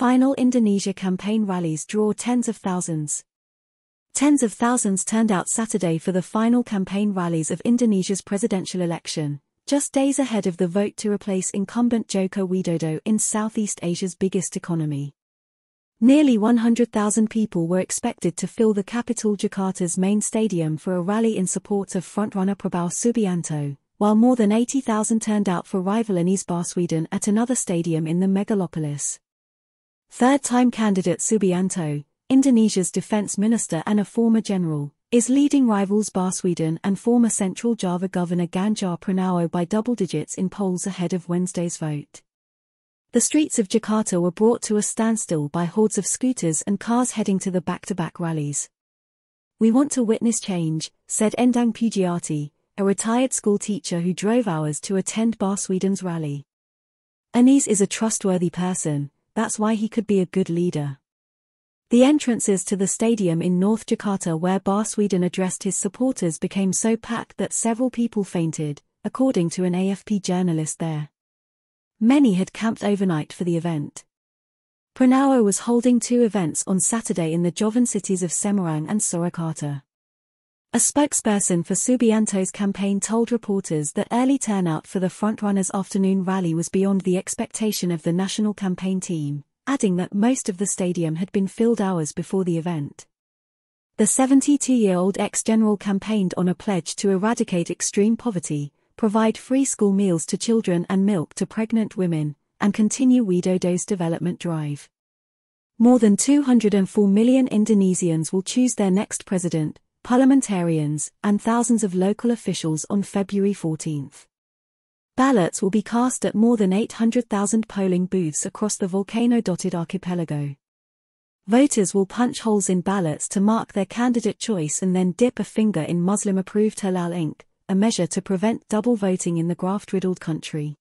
Final Indonesia campaign rallies draw tens of thousands. Tens of thousands turned out Saturday for the final campaign rallies of Indonesia's presidential election, just days ahead of the vote to replace incumbent Joko Widodo in Southeast Asia's biggest economy. Nearly 100,000 people were expected to fill the capital Jakarta's main stadium for a rally in support of frontrunner Prabowo Subianto, while more than 80,000 turned out for rival Anies Baswedan at another stadium in the megalopolis. Third-time candidate Subianto, Indonesia's defense minister and a former general, is leading rivals Baswedan and former Central Java Governor Ganjar Pranowo by double digits in polls ahead of Wednesday's vote. The streets of Jakarta were brought to a standstill by hordes of scooters and cars heading to the back-to-back rallies. We want to witness change, said Endang Pujiati, a retired school teacher who drove hours to attend Baswedan's rally. Anies is a trustworthy person, that's why he could be a good leader. The entrances to the stadium in North Jakarta where Baswedan addressed his supporters became so packed that several people fainted, according to an AFP journalist there. Many had camped overnight for the event. Pranowo was holding two events on Saturday in the Javan cities of Semarang and Surakarta. A spokesperson for Subianto's campaign told reporters that early turnout for the frontrunner's afternoon rally was beyond the expectation of the national campaign team, adding that most of the stadium had been filled hours before the event. The 72-year-old ex-general campaigned on a pledge to eradicate extreme poverty, provide free school meals to children and milk to pregnant women, and continue Widodo's development drive. More than 204 million Indonesians will choose their next president, parliamentarians, and thousands of local officials on February 14. Ballots will be cast at more than 800,000 polling booths across the volcano-dotted archipelago. Voters will punch holes in ballots to mark their candidate choice and then dip a finger in Muslim-approved halal ink, a measure to prevent double voting in the graft-riddled country.